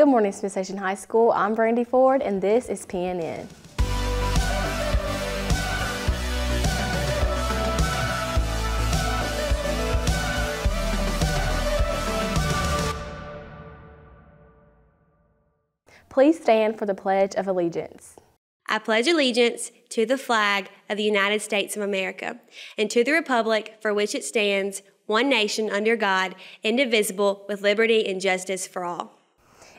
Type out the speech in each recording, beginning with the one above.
Good morning, Smith Station High School. I'm Brandy Ford, and this is PNN. Please stand for the Pledge of Allegiance. I pledge allegiance to the flag of the United States of America and to the republic for which it stands, one nation under God, indivisible, with liberty and justice for all.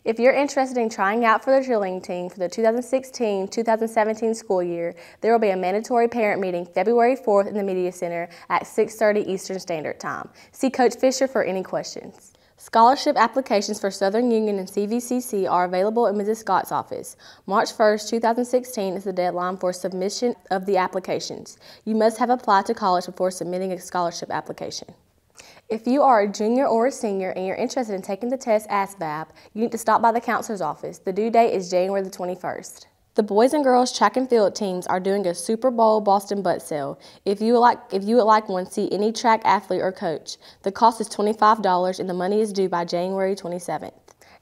If you're interested in trying out for the cheerleading team for the 2016-2017 school year, there will be a mandatory parent meeting February 4th in the Media Center at 6.30 Eastern Standard Time. See Coach Fisher for any questions. Scholarship applications for Southern Union and CVCC are available in Mrs. Scott's office. March 1, 2016 is the deadline for submission of the applications. You must have applied to college before submitting a scholarship application. If you are a junior or a senior and you're interested in taking the test ASVAB, you need to stop by the counselor's office. The due date is January the 21st. The boys and girls track and field teams are doing a Super Bowl Boston butt sale. If you would like, if you would like one, see any track athlete or coach. The cost is $25 and the money is due by January 27th.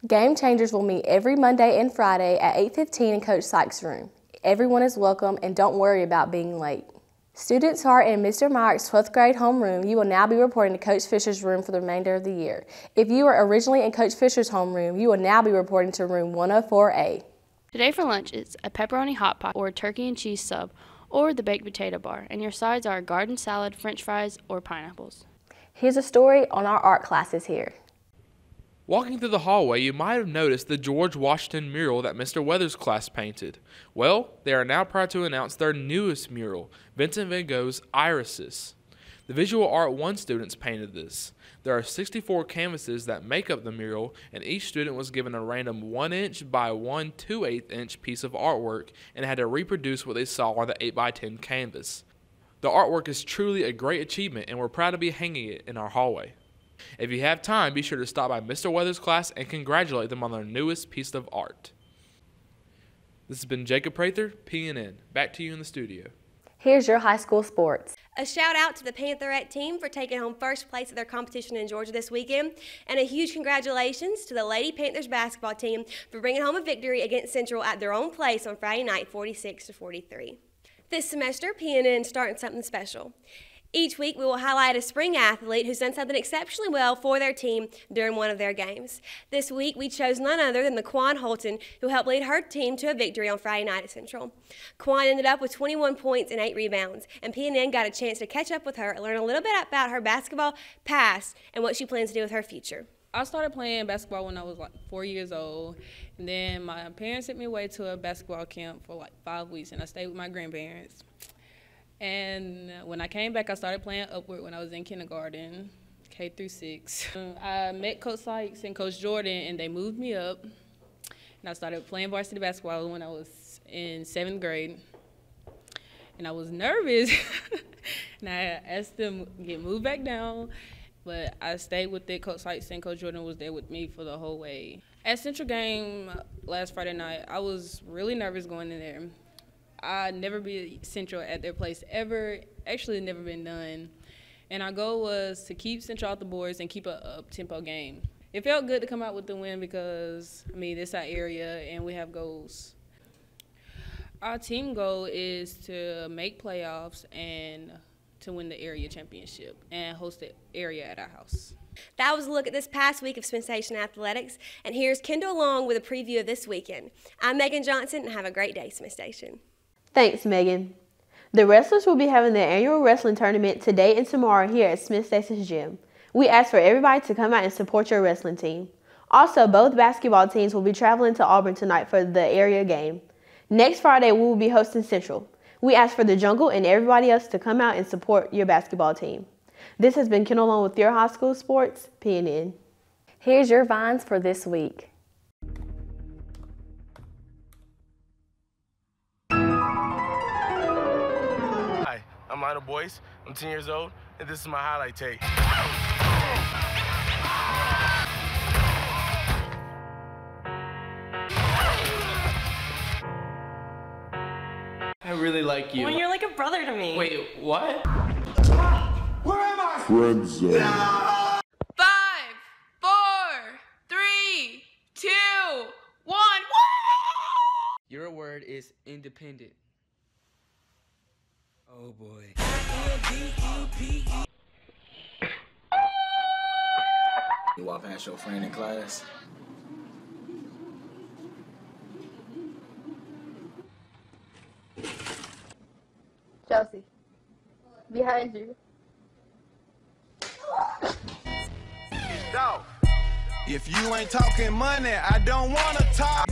Game Changers will meet every Monday and Friday at 8:15 in Coach Sykes' room. Everyone is welcome and don't worry about being late. Students who are in Mr. Myrick's 12th grade homeroom, you will now be reporting to Coach Fisher's room for the remainder of the year. If you were originally in Coach Fisher's homeroom, you will now be reporting to room 104A. Today for lunch is a pepperoni hot pot or a turkey and cheese sub or the baked potato bar, and your sides are garden salad, french fries, or pineapples. Here's a story on our art classes here. Walking through the hallway, you might have noticed the George Washington mural that Mr. Weathers' class painted. Well, they are now proud to announce their newest mural, Vincent van Gogh's Irises. The Visual Art 1 students painted this. There are 64 canvases that make up the mural, and each student was given a random 1 inch by 1 2 8 inch piece of artwork and had to reproduce what they saw on the 8 by 10 canvas. The artwork is truly a great achievement, and we're proud to be hanging it in our hallway. If you have time, be sure to stop by Mr. Weathers' class and congratulate them on their newest piece of art. This has been Jacob Prather, PNN. Back to you in the studio. Here's your high school sports. A shout out to the Pantherette team for taking home first place at their competition in Georgia this weekend, and a huge congratulations to the Lady Panthers basketball team for bringing home a victory against Central at their own place on Friday night, 46 to 43. This semester, PNN starting something special. Each week, we will highlight a spring athlete who's done something exceptionally well for their team during one of their games. This week, we chose none other than the Quan Holton, who helped lead her team to a victory on Friday night at Central. Quan ended up with 21 points and 8 rebounds, and PNN got a chance to catch up with her and learn a little bit about her basketball past and what she plans to do with her future. I started playing basketball when I was like four years old, and then my parents sent me away to a basketball camp for like five weeks, and I stayed with my grandparents. And when I came back, I started playing upward when I was in kindergarten, K through six. I met Coach Sykes and Coach Jordan, and they moved me up. And I started playing varsity basketball when I was in seventh grade. And I was nervous. and I asked them to get moved back down. But I stayed with it. Coach Sykes and Coach Jordan was there with me for the whole way. At Central game last Friday night, I was really nervous going in there. I'd never be Central at their place ever. Actually, never been done. And our goal was to keep Central off the boards and keep a up tempo game. It felt good to come out with the win because I mean this our area and we have goals. Our team goal is to make playoffs and to win the area championship and host the area at our house. That was a look at this past week of Smith Station Athletics, and here's Kendall Long with a preview of this weekend. I'm Megan Johnson, and have a great day, Smith Station. Thanks, Megan. The wrestlers will be having their annual wrestling tournament today and tomorrow here at Smith Station's gym. We ask for everybody to come out and support your wrestling team. Also, both basketball teams will be traveling to Auburn tonight for the area game. Next Friday, we will be hosting Central. We ask for the Jungle and everybody else to come out and support your basketball team. This has been Kendall Long with your high school sports, PNN. Here's your vines for this week. Lionel Boyce. I'm 10 years old, and this is my highlight tape. I really like you. Well, you're like a brother to me. Wait, what? Friend zone. Five, four, three, two, Your word is independent. Oh boy. You walk past your friend in class. Chelsea. Behind you. Dog. If you ain't talking money, I don't wanna talk.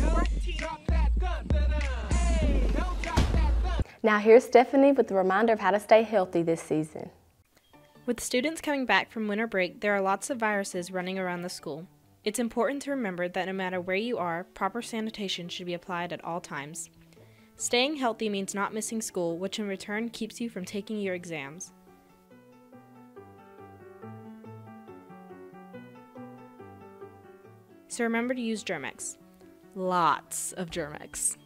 Now here's Stephanie with a reminder of how to stay healthy this season. With students coming back from winter break, there are lots of viruses running around the school. It's important to remember that no matter where you are, proper sanitation should be applied at all times. Staying healthy means not missing school, which in return keeps you from taking your exams. So remember to use Germ-X. Lots of Germ-X.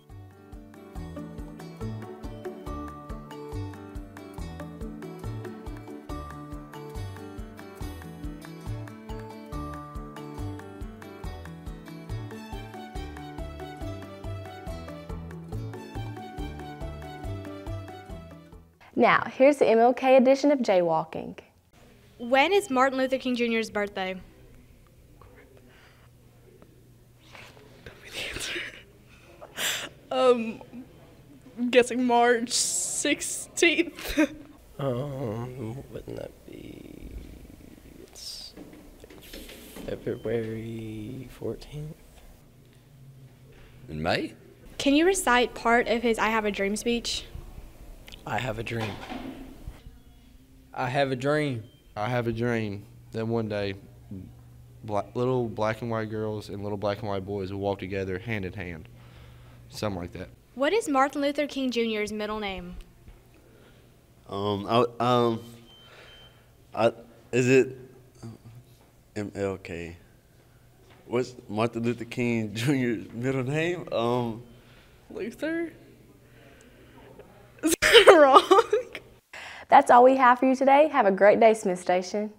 Now, here's the MLK edition of Jaywalking. When is Martin Luther King Jr.'s birthday? Um, I'm guessing March 16th. Um, wouldn't that be? It's February 14th. In May? Can you recite part of his I Have a Dream speech? I have a dream. I have a dream. I have a dream that one day black, little black and white girls and little black and white boys will walk together hand in hand. Something like that. What is Martin Luther King Jr.'s middle name? Um, I, um, I, is it MLK? What's Martin Luther King Jr.'s middle name? Um, Luther? Wrong? That's all we have for you today. Have a great day, Smith Station.